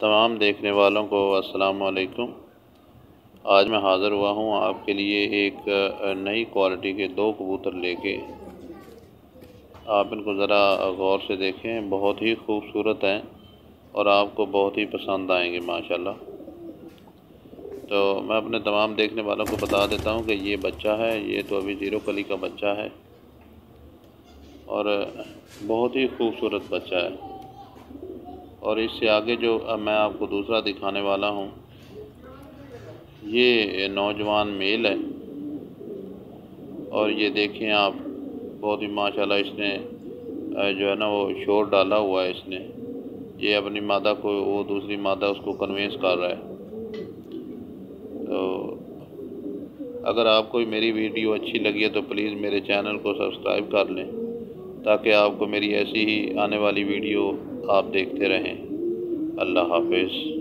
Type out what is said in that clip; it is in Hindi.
तमाम देखने वालों को अस्सलाम वालेकुम आज मैं हाज़िर हुआ हूँ आपके लिए एक नई क्वालिटी के दो कबूतर लेके। आप इनको ज़रा गौर से देखें, बहुत ही खूबसूरत हैं और आपको बहुत ही पसंद आएँगे, माशाल्लाह। तो मैं अपने तमाम देखने वालों को बता देता हूँ कि ये बच्चा है, ये तो अभी ज़ीरो कली का बच्चा है और बहुत ही खूबसूरत बच्चा है। और इससे आगे जो मैं आपको दूसरा दिखाने वाला हूँ, ये नौजवान मेल है। और ये देखें आप, बहुत ही माशाल्लाह इसने जो है ना वो शोर डाला हुआ है इसने। ये अपनी मादा को, वो दूसरी मादा उसको कन्वेंस कर रहा है। तो अगर आपको मेरी वीडियो अच्छी लगी है तो प्लीज़ मेरे चैनल को सब्सक्राइब कर लें, ताकि आपको मेरी ऐसी ही आने वाली वीडियो आप देखते रहें। अल्लाह हाफिज़।